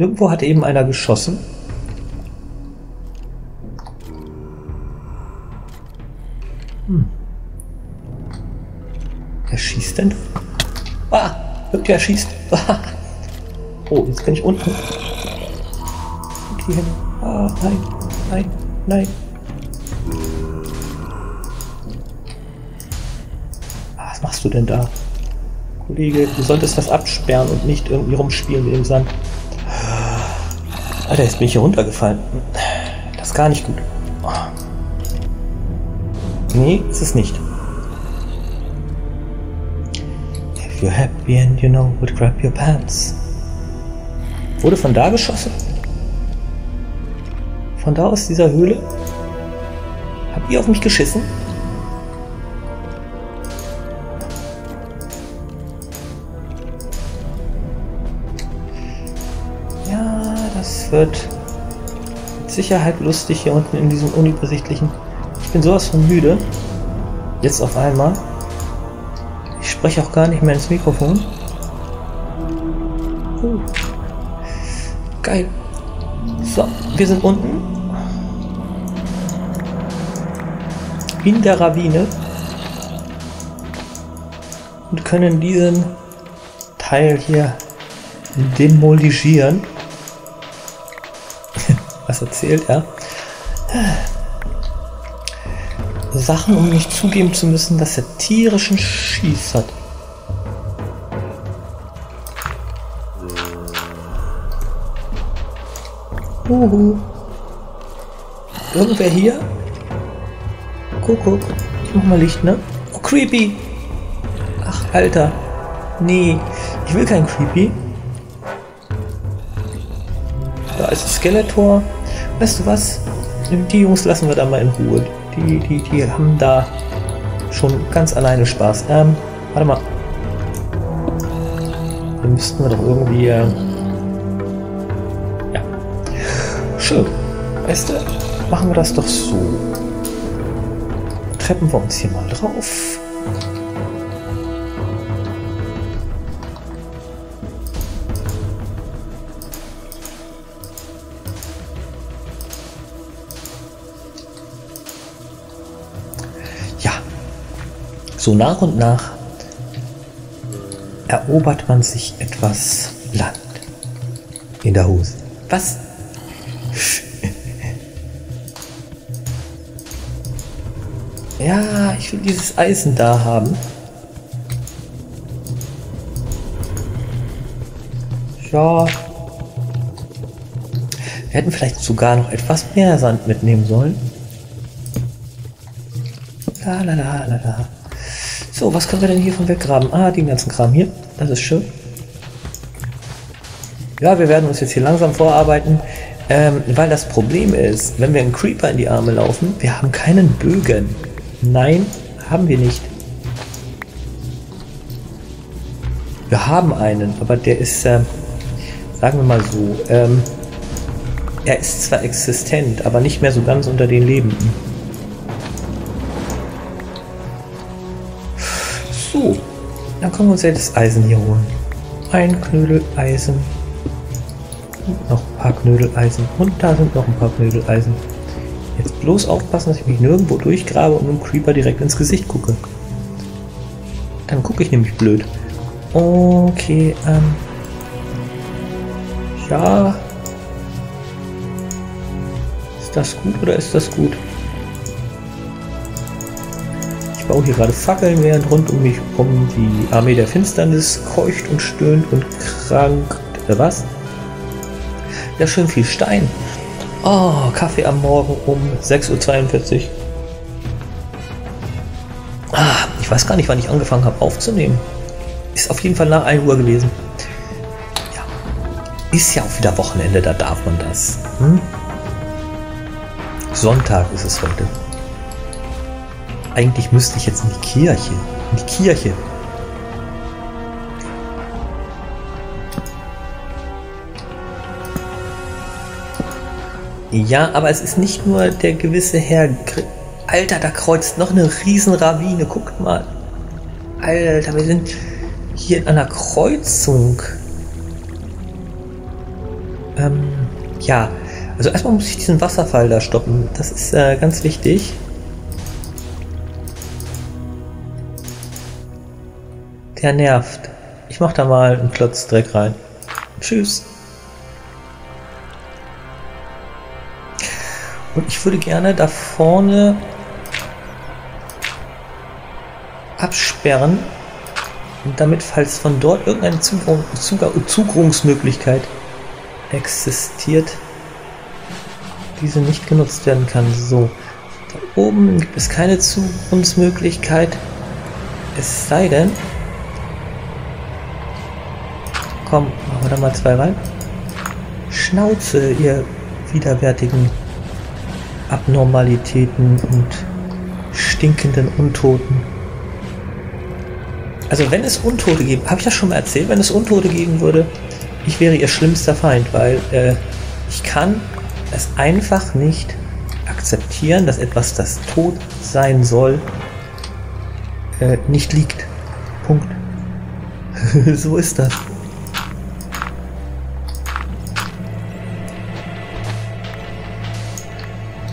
Irgendwo hat eben einer geschossen. Hm. Wer schießt denn? Ah, irgendwer schießt. oh, jetzt bin ich unten. Okay, ah, nein, nein, nein. Ah, was machst du denn da? Kollege, du solltest das absperren und nicht irgendwie rumspielen dem Sand. Alter, jetzt bin ich hier runtergefallen. Das ist gar nicht gut. Nee, ist es nicht. If you're happy and you know what, grab your pants. Wurde von da geschossen? Von da aus dieser Höhle? Habt ihr auf mich geschissen? Wird mit Sicherheit lustig hier unten in diesem unübersichtlichen. Ich bin sowas von müde. Jetzt auf einmal. Ich spreche auch gar nicht mehr ins Mikrofon. Uh. Geil. So, wir sind unten. In der Ravine. Und können diesen Teil hier demoligieren. Erzählt er? Sachen, um nicht zugeben zu müssen, dass er tierischen Schieß hat. Uhu. Irgendwer hier? Guck. Ich mach mal Licht, ne? Oh, creepy. Ach, Alter. Nee, ich will kein creepy. Da ist Skeletor. Weißt du was? Die Jungs lassen wir da mal in Ruhe. Die, die, die haben da schon ganz alleine Spaß. Ähm, warte mal. Dann müssten wir doch irgendwie. Äh ja. Schön. Weißt du, machen wir das doch so. Treppen wir uns hier mal drauf. So nach und nach erobert man sich etwas Land in der Hose. Was? ja, ich will dieses Eisen da haben. Ja. Wir hätten vielleicht sogar noch etwas mehr Sand mitnehmen sollen. La la la la la. So, was können wir denn hier von weggraben? Ah, den ganzen Kram hier. Das ist schön. Ja, wir werden uns jetzt hier langsam vorarbeiten, ähm, weil das Problem ist, wenn wir einen Creeper in die Arme laufen, wir haben keinen Bögen. Nein, haben wir nicht. Wir haben einen, aber der ist, äh, sagen wir mal so, ähm, er ist zwar existent, aber nicht mehr so ganz unter den Lebenden. So, dann können wir uns ja das Eisen hier holen. Ein Knödel Eisen. Und noch ein paar Knödel Eisen. Und da sind noch ein paar Knödel Eisen. Jetzt bloß aufpassen, dass ich mich nirgendwo durchgrabe und einem Creeper direkt ins Gesicht gucke. Dann gucke ich nämlich blöd. Okay, ähm. Ja. Ist das gut oder ist das gut? Baue hier gerade Fackeln, während rund um mich um die Armee der Finsternis keucht und stöhnt und krank. Äh, was? Ja, schön viel Stein. Oh, Kaffee am Morgen um 6.42 Uhr. Ah, ich weiß gar nicht, wann ich angefangen habe aufzunehmen. Ist auf jeden Fall nach 1 Uhr gewesen. Ja. Ist ja auch wieder Wochenende, da darf man das. Hm? Sonntag ist es heute. Eigentlich müsste ich jetzt in die Kirche. In die Kirche. Ja, aber es ist nicht nur der gewisse Herr. Gr Alter, da kreuzt noch eine Riesenravine. Guckt mal. Alter, wir sind hier in einer Kreuzung. Ähm, ja, also erstmal muss ich diesen Wasserfall da stoppen. Das ist äh, ganz wichtig. Der nervt. Ich mach da mal einen Klotz Dreck rein. Tschüss. Und ich würde gerne da vorne absperren, damit, falls von dort irgendeine Zugangsmöglichkeit existiert, diese nicht genutzt werden kann. So, da oben gibt es keine Zugangsmöglichkeit. Es sei denn, komm, machen wir da mal zwei rein. Schnauze, ihr widerwärtigen Abnormalitäten und stinkenden Untoten. Also wenn es Untote geben, habe ich das schon mal erzählt, wenn es Untote geben würde, ich wäre ihr schlimmster Feind, weil äh, ich kann es einfach nicht akzeptieren, dass etwas, das tot sein soll, äh, nicht liegt. Punkt. so ist das.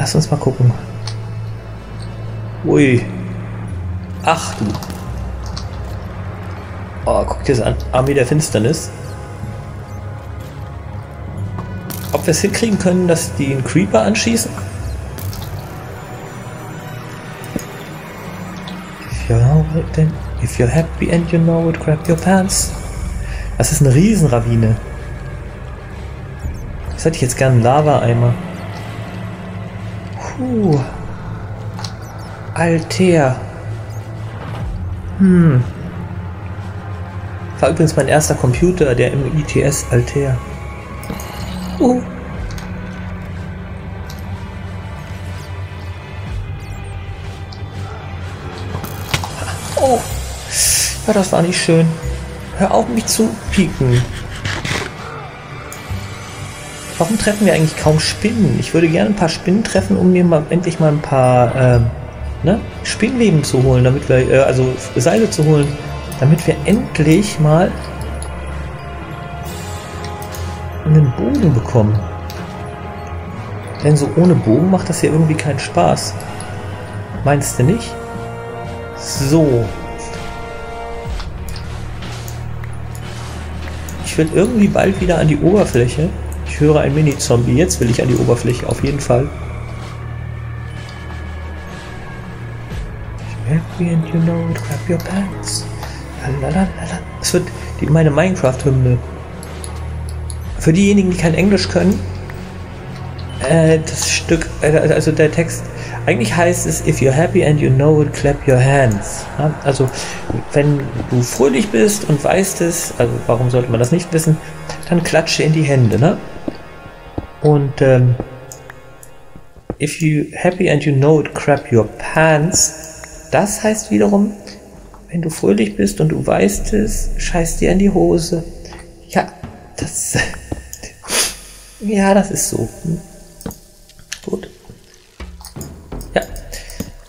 Lass uns mal gucken. Ui. Ach du. Oh, guck dir das an. Armee der Finsternis. Ob wir es hinkriegen können, dass die einen Creeper anschießen? If you're, then, if you're happy and you know it, grab your pants. Das ist eine Riesenravine. Das hätte ich jetzt gern einen Lava-Eimer. Puh. Alter. Hm. War übrigens mein erster Computer, der im ITS Altair. Uh. Oh. Ja, das war nicht schön. Hör auf, mich zu pieken. Warum treffen wir eigentlich kaum Spinnen? Ich würde gerne ein paar Spinnen treffen, um mir mal endlich mal ein paar äh, ne, Spinnleben zu holen, damit wir, äh, also Seile zu holen, damit wir endlich mal einen Bogen bekommen. Denn so ohne Bogen macht das ja irgendwie keinen Spaß. Meinst du nicht? So. Ich will irgendwie bald wieder an die Oberfläche. Ich höre ein Mini-Zombie. Jetzt will ich an die Oberfläche, auf jeden Fall. And you know it, grab your pants. Es wird die, meine Minecraft-Hymne. Für diejenigen, die kein Englisch können, äh, das Stück, äh, also der Text, eigentlich heißt es, if you're happy and you know it, clap your hands. Ja? Also, wenn du fröhlich bist und weißt es, also warum sollte man das nicht wissen, dann klatsche in die Hände, ne? Und, ähm, if you happy and you know it, clap your pants. Das heißt wiederum, wenn du fröhlich bist und du weißt es, scheiß dir in die Hose. Ja, das, ja, das ist so. Gut. Ja.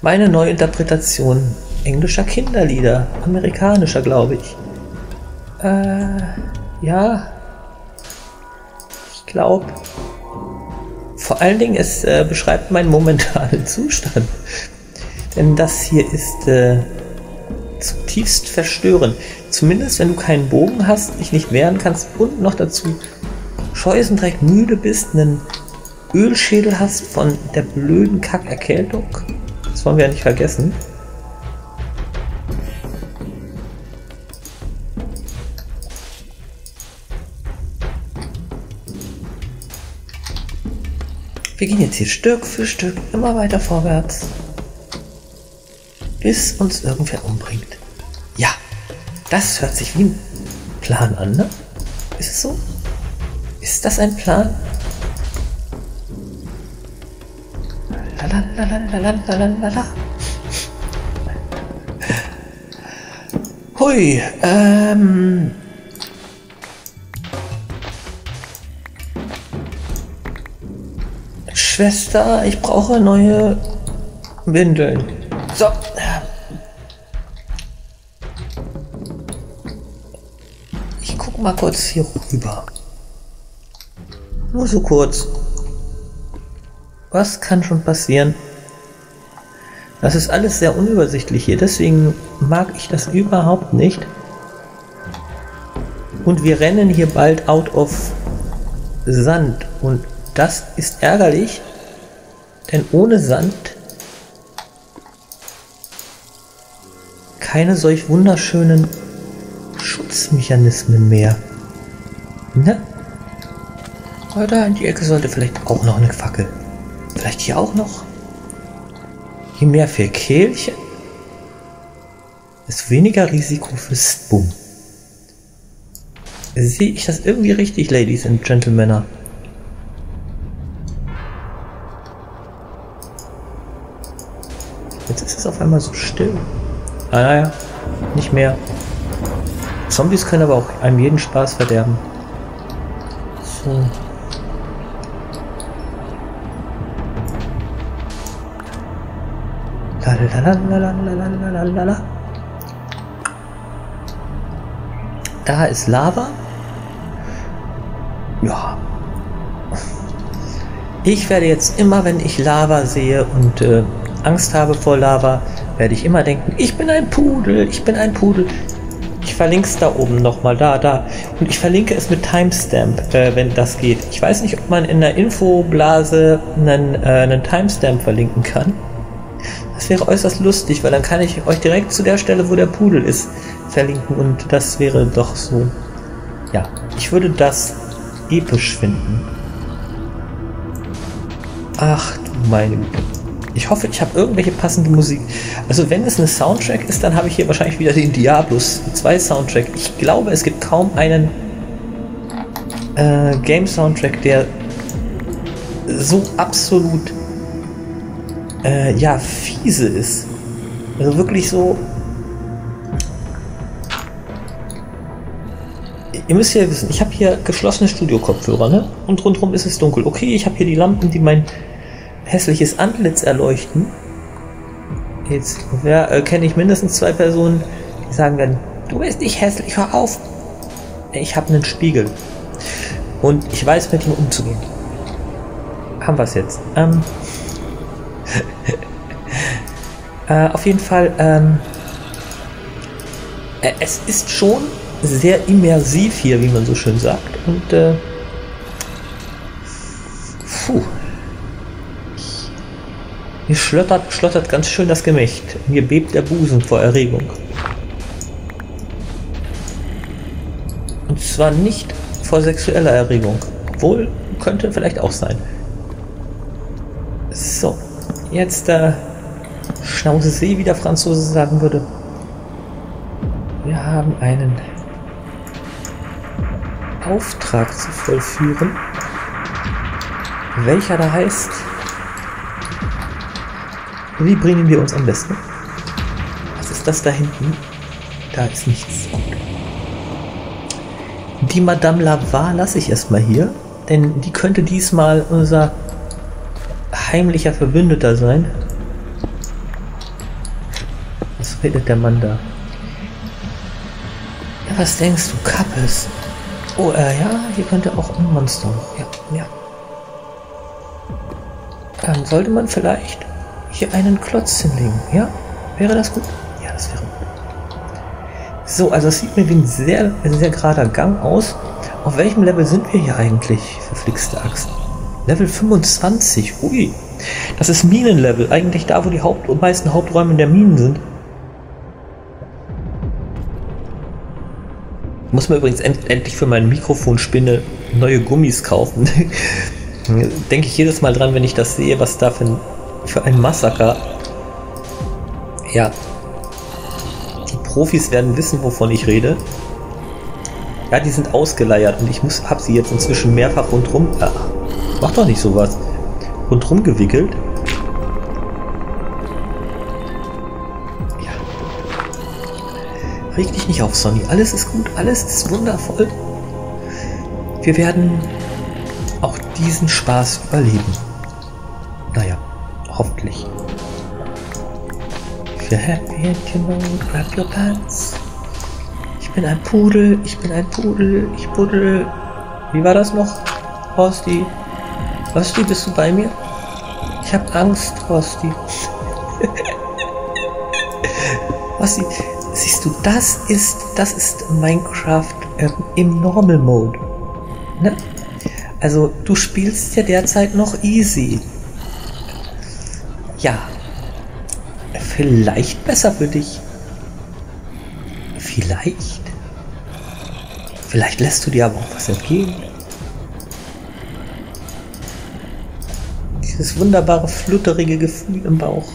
Meine Neuinterpretation englischer Kinderlieder. Amerikanischer, glaube ich. Äh, ja. Ich glaube. Vor allen Dingen, es äh, beschreibt meinen momentanen Zustand. Denn das hier ist äh, zutiefst verstörend. Zumindest wenn du keinen Bogen hast, dich nicht wehren kannst und noch dazu Scheusendreck müde bist, einen Ölschädel hast von der blöden Kackerkältung. Das wollen wir ja nicht vergessen. Wir gehen jetzt hier Stück für Stück immer weiter vorwärts, bis uns irgendwer umbringt. Ja, das hört sich wie ein Plan an, ne? Ist es so? Ist das ein Plan? Lalalalalalala. Hui, ähm. Schwester, ich brauche neue Windeln. So. Ich guck mal kurz hier rüber. Nur so kurz. Was kann schon passieren? Das ist alles sehr unübersichtlich hier, deswegen mag ich das überhaupt nicht. Und wir rennen hier bald out of Sand. Und das ist ärgerlich, denn ohne Sand keine solch wunderschönen Schutzmechanismen mehr. Ne? Aber da in die Ecke sollte vielleicht auch noch eine Fackel. Vielleicht hier auch noch. Je mehr für Kehlchen, desto weniger Risiko für Boom. Sehe ich das irgendwie richtig, Ladies and Gentlemen? Jetzt ist es auf einmal so still. Ah, naja, nicht mehr. Zombies können aber auch einem jeden Spaß verderben. So. Da ist Lava. Ja. Ich werde jetzt immer, wenn ich Lava sehe und äh, Angst habe vor Lava, werde ich immer denken, ich bin ein Pudel, ich bin ein Pudel. Ich verlinke es da oben nochmal, da, da. Und ich verlinke es mit Timestamp, äh, wenn das geht. Ich weiß nicht, ob man in der Infoblase einen, äh, einen Timestamp verlinken kann. Das wäre äußerst lustig, weil dann kann ich euch direkt zu der Stelle, wo der Pudel ist, verlinken und das wäre doch so. Ja, ich würde das episch finden. Ach du meine Güte. Ich hoffe, ich habe irgendwelche passende Musik. Also wenn es eine Soundtrack ist, dann habe ich hier wahrscheinlich wieder den Diablos 2 Soundtrack. Ich glaube, es gibt kaum einen äh, Game Soundtrack, der so absolut äh, ja, fiese ist. Also wirklich so. Ihr müsst ja wissen, ich habe hier geschlossene Studio-Kopfhörer, ne? Und rundherum ist es dunkel. Okay, ich habe hier die Lampen, die mein hässliches Antlitz erleuchten. Jetzt äh, kenne ich mindestens zwei Personen, die sagen dann, du bist nicht hässlich, hör auf. Ich habe einen Spiegel. Und ich weiß, mit ihm umzugehen. Haben wir es jetzt. Ähm, äh, auf jeden Fall, ähm, äh, es ist schon sehr immersiv hier, wie man so schön sagt. Und äh, puh, mir schlottert, schlottert ganz schön das Gemächt. Mir bebt der Busen vor Erregung. Und zwar nicht vor sexueller Erregung. Obwohl, könnte vielleicht auch sein. So. Jetzt äh, Schnauze See, wie der Franzose sagen würde. Wir haben einen Auftrag zu vollführen, welcher da heißt, wie bringen wir uns am besten? Was ist das da hinten? Da ist nichts. Die Madame Lavar lasse ich erstmal hier, denn die könnte diesmal unser heimlicher Verbündeter sein. Was redet der Mann da? Ja, was denkst du, Kappes? Oh, äh, ja, hier könnte auch ein Monster. Ja, ja. Dann sollte man vielleicht hier einen Klotz hinlegen. Ja, wäre das gut? Ja, das wäre gut. So, also es sieht mir wie ein sehr, ein sehr gerader Gang aus. Auf welchem Level sind wir hier eigentlich, verflixte Achsen? Level 25. Ui. Das ist Minenlevel. Eigentlich da, wo die Haupt meisten Haupträume der Minen sind. Muss man übrigens end endlich für meine Mikrofonspinne neue Gummis kaufen. Denke ich jedes Mal dran, wenn ich das sehe, was da für ein, für ein Massaker. Ja. Die Profis werden wissen, wovon ich rede. Ja, die sind ausgeleiert und ich muss, hab sie jetzt inzwischen mehrfach rundrum. Ach, mach doch nicht sowas. Rundrum gewickelt. Ja. Reg dich nicht auf, Sonny. Alles ist gut, alles ist wundervoll. Wir werden auch diesen Spaß überleben. Hoffentlich. If you're happy and you know, grab your pants. Ich bin ein Pudel, ich bin ein Pudel, ich puddel. Wie war das noch? Horsti. Horsti, bist du bei mir? Ich habe Angst, Horsti. Horsti, siehst du, das ist, das ist Minecraft äh, im Normal Mode. Ne? Also, du spielst ja derzeit noch easy. Ja. Vielleicht besser für dich. Vielleicht. Vielleicht lässt du dir aber auch was entgegen. Dieses wunderbare, flutterige Gefühl im Bauch.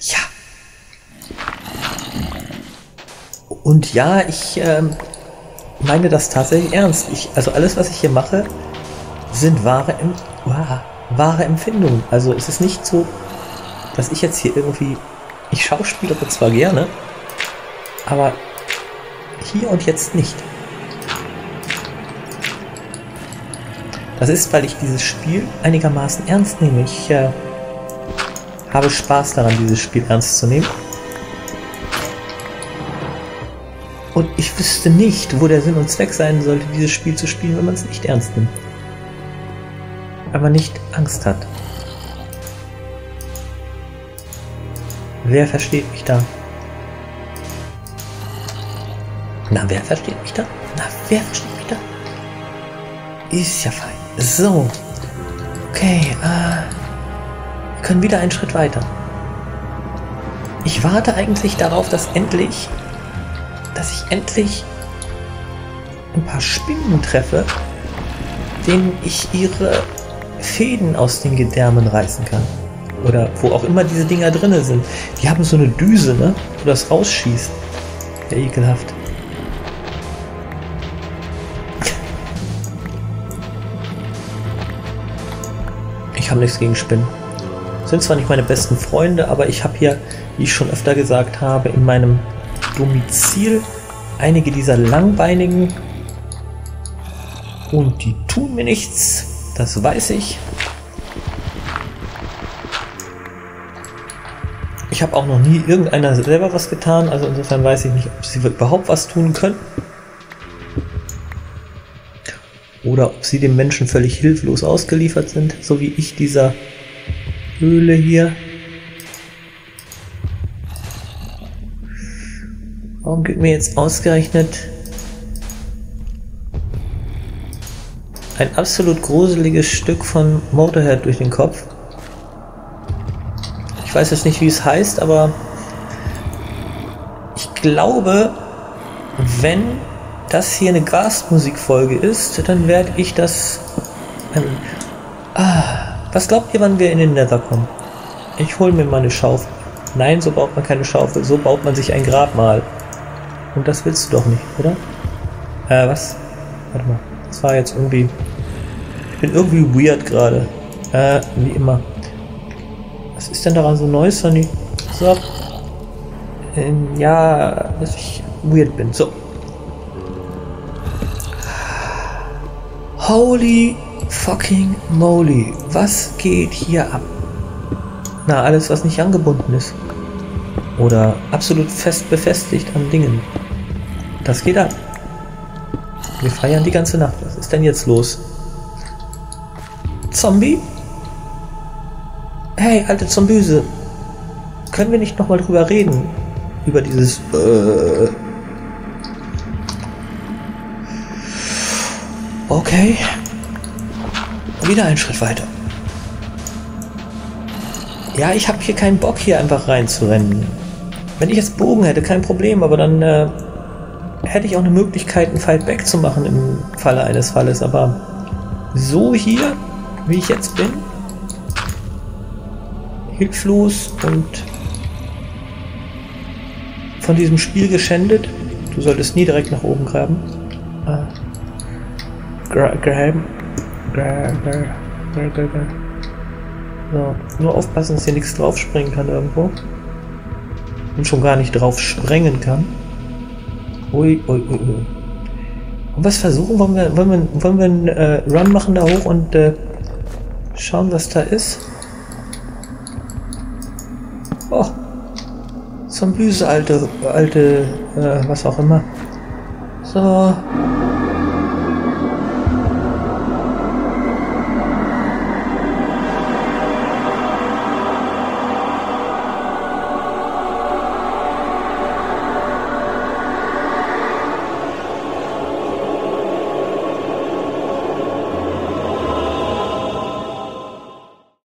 Ja. Und ja, ich ähm, meine das tatsächlich ernst. Ich, also alles, was ich hier mache, sind wahre, wow, wahre Empfindungen. Also es ist nicht so, dass ich jetzt hier irgendwie, ich schauspielere zwar gerne, aber hier und jetzt nicht. Das ist, weil ich dieses Spiel einigermaßen ernst nehme. Ich äh, habe Spaß daran, dieses Spiel ernst zu nehmen. Und ich wüsste nicht, wo der Sinn und Zweck sein sollte, dieses Spiel zu spielen, wenn man es nicht ernst nimmt. Man nicht Angst hat. Wer versteht mich da? Na, wer versteht mich da? Na, wer versteht mich da? Ist ja fein. So. Okay, äh, wir können wieder einen Schritt weiter. Ich warte eigentlich darauf, dass endlich, dass ich endlich ein paar Spinnen treffe, denen ich ihre Fäden aus den Gedärmen reißen kann. Oder wo auch immer diese Dinger drinne sind. Die haben so eine Düse, ne? Wo das rausschießt. Ja, ekelhaft. habe nichts gegen Spinnen. Sind zwar nicht meine besten Freunde, aber ich habe hier, wie ich schon öfter gesagt habe, in meinem Domizil einige dieser langbeinigen und die tun mir nichts, das weiß ich. Ich habe auch noch nie irgendeiner selber was getan, also insofern weiß ich nicht, ob sie überhaupt was tun können. oder ob sie dem Menschen völlig hilflos ausgeliefert sind, so wie ich dieser Höhle hier. Warum geht mir jetzt ausgerechnet ein absolut gruseliges Stück von Motorhead durch den Kopf? Ich weiß jetzt nicht, wie es heißt, aber ich glaube, wenn das hier eine Gasmusikfolge ist, dann werde ich das. Ähm, ah, was glaubt ihr, wann wir in den Nether kommen? Ich hole mir mal eine Schaufel. Nein, so baut man keine Schaufel, so baut man sich ein Grabmal. Und das willst du doch nicht, oder? Äh, was? Warte mal. Das war jetzt irgendwie. Ich bin irgendwie weird gerade. Äh, wie immer. Was ist denn daran so Neues, Sonny? So. Ähm, ja, dass ich weird bin. So. Holy fucking moly, was geht hier ab? Na, alles, was nicht angebunden ist. Oder absolut fest befestigt an Dingen. Das geht ab. Wir feiern die ganze Nacht. Was ist denn jetzt los? Zombie? Hey, alte Zombüse. Können wir nicht nochmal drüber reden? Über dieses... Äh Okay. Wieder einen Schritt weiter. Ja, ich habe hier keinen Bock, hier einfach reinzurennen. Wenn ich jetzt Bogen hätte, kein Problem, aber dann äh, hätte ich auch eine Möglichkeit, einen Fight Back zu machen im Falle eines Falles. Aber so hier, wie ich jetzt bin, hilflos und von diesem Spiel geschändet. Du solltest nie direkt nach oben graben. Ah. Graham. So, nur aufpassen, dass hier nichts draufspringen kann irgendwo. Und schon gar nicht drauf sprengen kann. Ui, ui, ui, ui. Und was versuchen? Wollen wir, wollen wir, wollen wir einen äh, Run machen da hoch und äh, schauen, was da ist? Oh. Zombüse, alte, alte, äh, was auch immer. So.